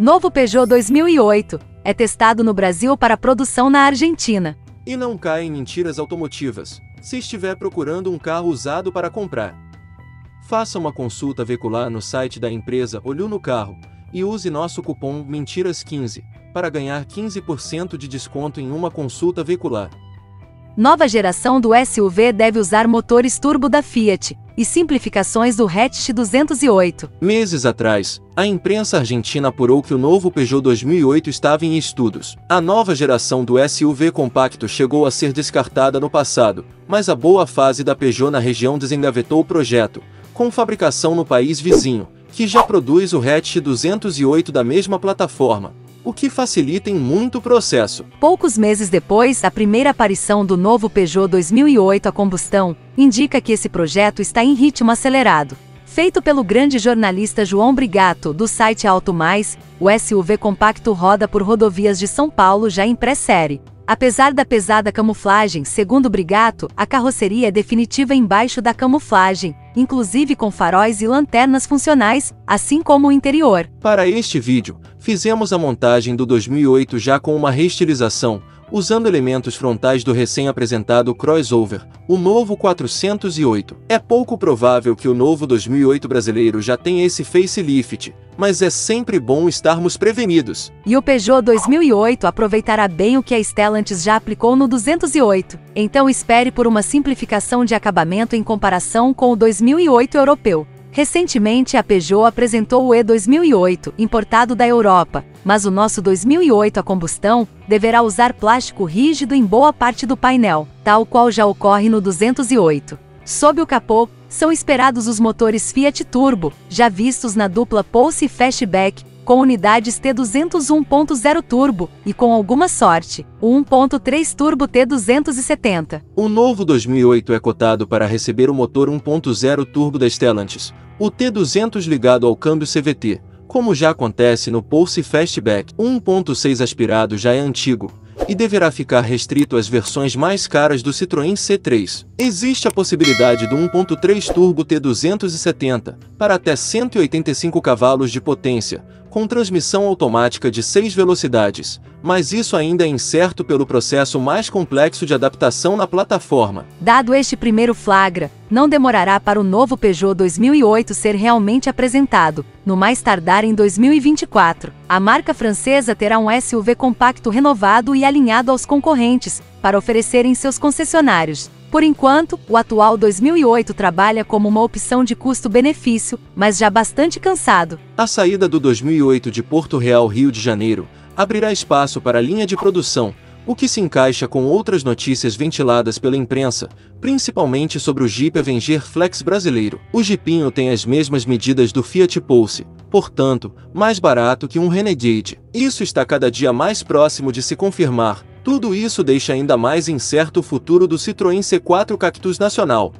Novo Peugeot 2008 é testado no Brasil para produção na Argentina. E não cai em mentiras automotivas, se estiver procurando um carro usado para comprar. Faça uma consulta veicular no site da empresa Olho no Carro e use nosso cupom MENTIRAS15 para ganhar 15% de desconto em uma consulta veicular. Nova geração do SUV deve usar motores turbo da Fiat e simplificações do hatch 208. Meses atrás, a imprensa argentina apurou que o novo Peugeot 2008 estava em estudos. A nova geração do SUV compacto chegou a ser descartada no passado, mas a boa fase da Peugeot na região desengavetou o projeto, com fabricação no país vizinho, que já produz o hatch 208 da mesma plataforma, o que facilita em muito o processo. Poucos meses depois, a primeira aparição do novo Peugeot 2008 a combustão indica que esse projeto está em ritmo acelerado. Feito pelo grande jornalista João Brigato, do site Auto Mais, o SUV compacto roda por rodovias de São Paulo já em pré-série. Apesar da pesada camuflagem, segundo Brigato, a carroceria é definitiva embaixo da camuflagem, inclusive com faróis e lanternas funcionais, assim como o interior. Para este vídeo, fizemos a montagem do 2008 já com uma reestilização, usando elementos frontais do recém-apresentado crossover, o novo 408. É pouco provável que o novo 2008 brasileiro já tenha esse facelift, mas é sempre bom estarmos prevenidos. E o Peugeot 2008 aproveitará bem o que a Stellantis já aplicou no 208, então espere por uma simplificação de acabamento em comparação com o 2008 europeu. Recentemente a Peugeot apresentou o E2008, importado da Europa, mas o nosso 2008 a combustão deverá usar plástico rígido em boa parte do painel, tal qual já ocorre no 208. Sob o capô, são esperados os motores Fiat Turbo, já vistos na dupla Pulse e Fastback, com unidades T200 1.0 Turbo e, com alguma sorte, o 1.3 Turbo T270. O novo 2008 é cotado para receber o motor 1.0 Turbo da Stellantis, o T200 ligado ao câmbio CVT, como já acontece no Pulse Fastback. 1.6 aspirado já é antigo, e deverá ficar restrito às versões mais caras do Citroën C3. Existe a possibilidade do 1.3 Turbo T270, para até 185 cavalos de potência, com transmissão automática de 6 velocidades, mas isso ainda é incerto pelo processo mais complexo de adaptação na plataforma. Dado este primeiro flagra, não demorará para o novo Peugeot 2008 ser realmente apresentado, no mais tardar em 2024. A marca francesa terá um SUV compacto renovado e alinhado aos concorrentes, para oferecer em seus concessionários. Por enquanto, o atual 2008 trabalha como uma opção de custo-benefício, mas já bastante cansado. A saída do 2008 de Porto Real, Rio de Janeiro, abrirá espaço para a linha de produção, o que se encaixa com outras notícias ventiladas pela imprensa, principalmente sobre o Jeep Avenger Flex brasileiro. O Jeepinho tem as mesmas medidas do Fiat Pulse, portanto, mais barato que um Renegade. Isso está cada dia mais próximo de se confirmar, tudo isso deixa ainda mais incerto o futuro do Citroën C4 Cactus Nacional.